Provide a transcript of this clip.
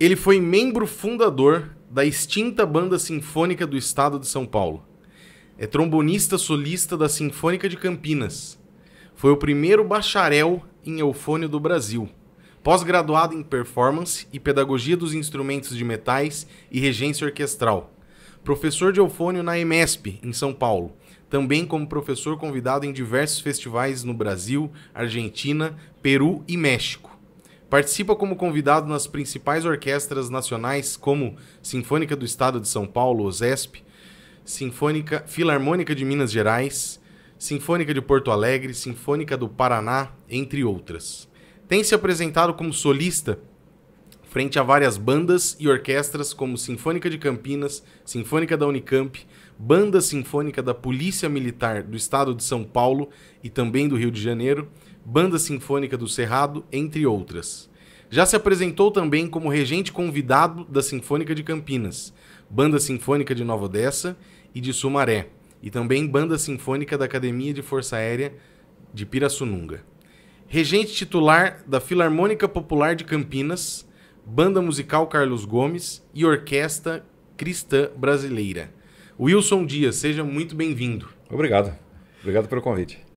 Ele foi membro fundador da extinta Banda Sinfônica do Estado de São Paulo. É trombonista solista da Sinfônica de Campinas. Foi o primeiro bacharel em eufônio do Brasil. Pós-graduado em performance e pedagogia dos instrumentos de metais e regência orquestral. Professor de eufônio na EMESP, em São Paulo. Também como professor convidado em diversos festivais no Brasil, Argentina, Peru e México. Participa como convidado nas principais orquestras nacionais, como Sinfônica do Estado de São Paulo, OSESP, Sinfônica Filarmônica de Minas Gerais, Sinfônica de Porto Alegre, Sinfônica do Paraná, entre outras. Tem se apresentado como solista frente a várias bandas e orquestras como Sinfônica de Campinas, Sinfônica da Unicamp, Banda Sinfônica da Polícia Militar do Estado de São Paulo e também do Rio de Janeiro, Banda Sinfônica do Cerrado, entre outras. Já se apresentou também como regente convidado da Sinfônica de Campinas, Banda Sinfônica de Nova Odessa e de Sumaré, e também Banda Sinfônica da Academia de Força Aérea de Pirassununga. Regente titular da Filarmônica Popular de Campinas, Banda Musical Carlos Gomes e Orquestra Cristã Brasileira. Wilson Dias, seja muito bem-vindo. Obrigado. Obrigado pelo convite.